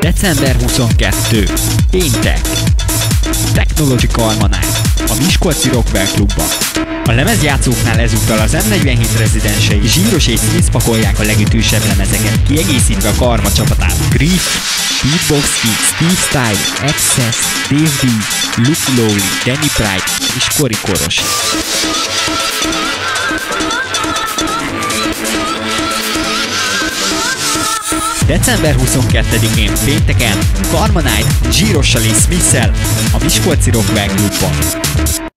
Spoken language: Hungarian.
December 22. Péntek. Technology Almanák. A Miskolci Rockwell Klubban. A lemezjátszóknál ezúttal az M47 rezidensei zsíros és Smith pakolják a legütősebb lemezeket, kiegészítve a karma csapatát. Griff, Beatbox Kid, Steve Style, Access, Dave D, Luke Lowly, Danny Pride és Cory Koros. December 22-én pénteken Karma Night Zsírossal és Smith-szel a Miskolci Klubban.